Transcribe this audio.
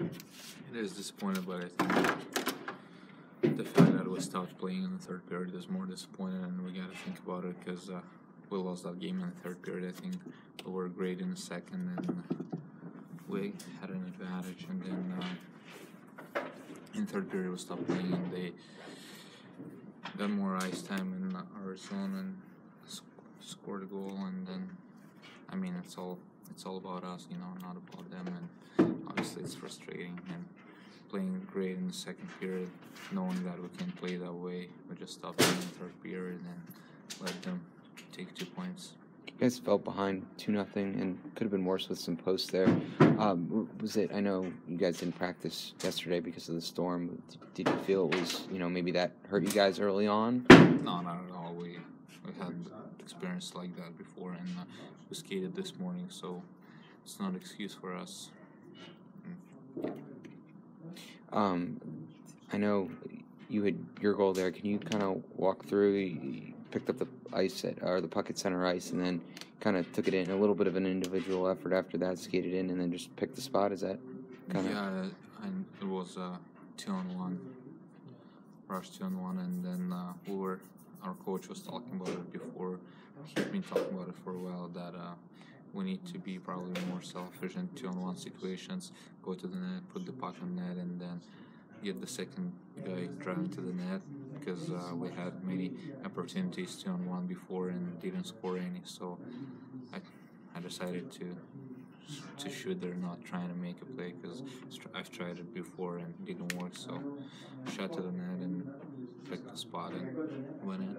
It is disappointed, but I think the fact that we stopped playing in the third period is more disappointing, and we got to think about it because uh, we lost that game in the third period. I think we were great in the second, and we had an advantage, and then uh, in third period we stopped playing, and they got more ice time in our zone and sc- scored a goal, and then I mean it's all it's all about us, you know, not about them, and it's frustrating and playing great in the second period, knowing that we can play that way, we just stopped in the third period and let them take two points. You guys fell behind two nothing and could have been worse with some posts there. Um, was it? I know you guys didn't practice yesterday because of the storm. Did, did you feel it was you know maybe that hurt you guys early on? No, not at all. We we had experience like that before, and uh, we skated this morning, so it's not an excuse for us. Um, I know you had your goal there. Can you kind of walk through? You picked up the ice at or the puck at center ice, and then kind of took it in a little bit of an individual effort after that, skated in, and then just picked the spot. Is that kind of? Yeah, and it was uh, two on one, rush two on one, and then uh, we were. Our coach was talking about it before. He's been talking about it for a while that uh, we need to be probably more selfish in two on one situations. Go to the net, put the puck on net, and then get the second guy driving to the net because uh, we had many opportunities two on one before and didn't score any. So I, I decided to to shoot there, not trying to make a play because I've tried it before and it didn't work. So shot to the net and picked the spot and went in.